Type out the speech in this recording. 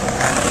go.